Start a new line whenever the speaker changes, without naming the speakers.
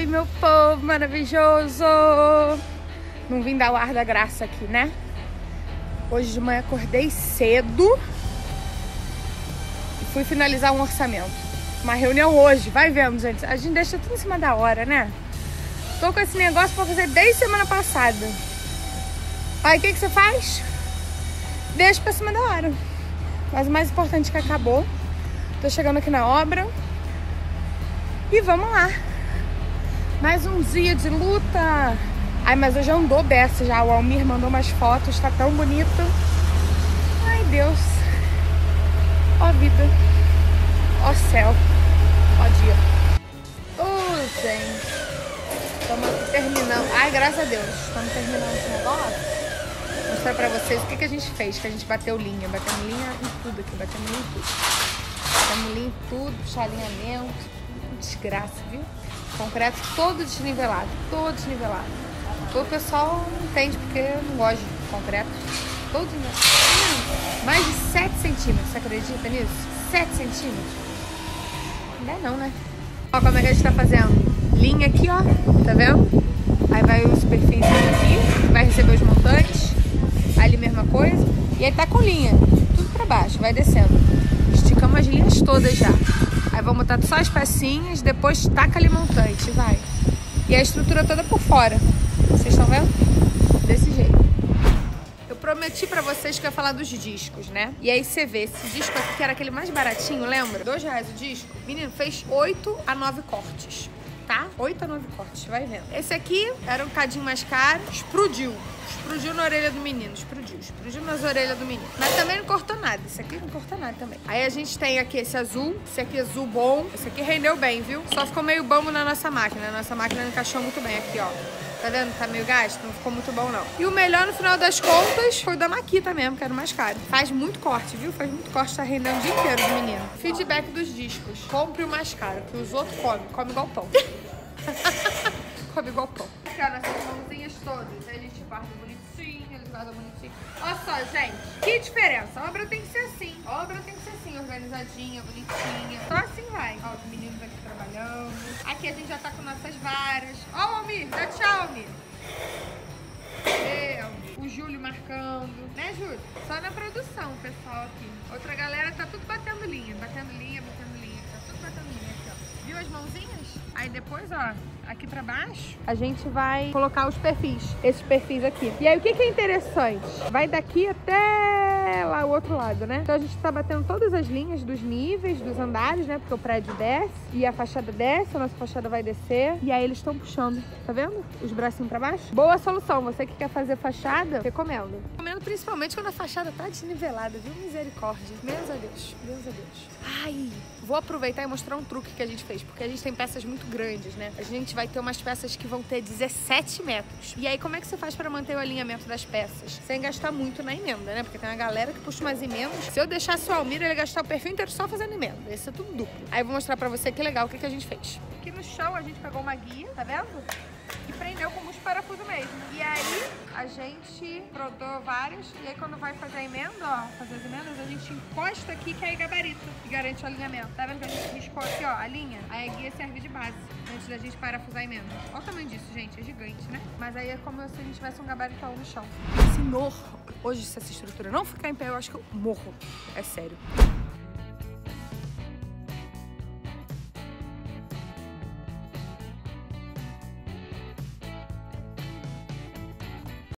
Oi, meu povo maravilhoso! Não vim dar o ar da graça aqui, né? Hoje de manhã acordei cedo e fui finalizar um orçamento. Uma reunião hoje, vai vendo, gente. A gente deixa tudo em cima da hora, né? Tô com esse negócio pra fazer desde semana passada. Aí o que, que você faz? Deixa pra cima da hora. Mas o mais importante é que acabou. Tô chegando aqui na obra. E vamos lá. Mais um dia de luta. Ai, mas já andou beça já. O Almir mandou umas fotos, tá tão bonito. Ai, Deus. Ó vida. Ó céu. Ó dia. Ô, gente. Estamos terminando. Ai, graças a Deus. Estamos terminando esse negócio. Vou mostrar pra vocês o que, que a gente fez. Que a gente bateu linha. Batemos linha em tudo aqui. Batemos linha em tudo. Batemos linha em tudo. Puxar alinhamento desgraça, viu? Concreto todo desnivelado, todo desnivelado. O pessoal não entende porque não gosta de concreto. Todo. Mais de 7 centímetros, você acredita nisso? 7 centímetros? É não, né? Ó como é que a gente tá fazendo. Linha aqui, ó, tá vendo? Aí vai os perfis aqui, vai receber os montantes. Ali mesma coisa. E aí tá com linha, tudo pra baixo, vai descendo. Esticamos as linhas todas já. Aí vamos botar só as pecinhas, depois taca ali montante, vai. E a estrutura toda por fora. Vocês estão vendo? Desse jeito. Eu prometi pra vocês que eu ia falar dos discos, né? E aí você vê, esse disco aqui que era aquele mais baratinho, lembra? Dois reais o disco. Menino, fez 8 a 9 cortes, tá? 8 a 9 cortes, vai vendo. Esse aqui era um cadinho mais caro, explodiu. Explodiu na orelha do menino, explodiu, explodiu nas orelhas do menino. Mas também não cortou nada, esse aqui não cortou nada também. Aí a gente tem aqui esse azul, esse aqui azul bom, esse aqui rendeu bem, viu? Só ficou meio bambo na nossa máquina, a nossa máquina encaixou muito bem aqui, ó. Tá vendo? Tá meio gasto, não ficou muito bom não. E o melhor no final das contas foi o da Maquita mesmo, que era o mais caro. Faz muito corte, viu? Faz muito corte, tá rendendo o dia inteiro do menino. Feedback dos discos. Compre o mais caro, que os outros comem. Come igual pão. come igual pão. Aqui, ó, Aí a gente guarda bonitinho, eles guardam bonitinho. Olha só, gente. Que diferença. A obra tem que ser assim. A obra tem que ser assim, organizadinha, bonitinha. Só assim vai. Ó, os meninos aqui trabalhando. Aqui a gente já tá com nossas varas. Ó, o Almir. Dá tchau, Almir. O Júlio marcando. Né, Júlio? Só na produção, pessoal, aqui. Outra galera tá tudo batendo linha. Batendo linha, batendo linha. Tá tudo batendo linha aqui, ó. Viu as mãozinhas? Aí depois, ó, aqui pra baixo, a gente vai colocar os perfis. Esses perfis aqui. E aí, o que, que é interessante? Vai daqui até lá o outro lado, né? Então a gente tá batendo todas as linhas dos níveis, dos andares, né? Porque o prédio desce e a fachada desce, a nossa fachada vai descer. E aí eles estão puxando, tá vendo? Os bracinhos pra baixo. Boa solução. Você que quer fazer fachada, recomendo. Principalmente quando a fachada tá desnivelada, viu? Misericórdia. Meus a Deus. Deus a Deus. Ai, vou aproveitar e mostrar um truque que a gente fez, porque a gente tem peças muito grandes, né? A gente vai ter umas peças que vão ter 17 metros. E aí, como é que você faz para manter o alinhamento das peças? Sem gastar muito na emenda, né? Porque tem uma galera que puxa umas emendas. Se eu deixasse o Almir, ele ia gastar o perfil inteiro só fazendo emenda. Esse é tudo duplo. Aí eu vou mostrar pra você que legal o que, que a gente fez. Aqui no chão a gente pegou uma guia, tá vendo? E prendeu com os parafusos mesmo. E aí a gente brodou vários. E aí quando vai fazer a emenda, ó, fazer as emendas, a gente encosta aqui que aí gabarito. E garante o alinhamento. Tá vendo que a gente riscou aqui, ó, a linha? Aí a guia serve de base antes da gente parafusar a emenda. Olha o tamanho disso, gente. É gigante, né? Mas aí é como se a gente tivesse um gabaritão no chão. Senhor, hoje se essa estrutura não ficar em pé, eu acho que eu morro. É sério.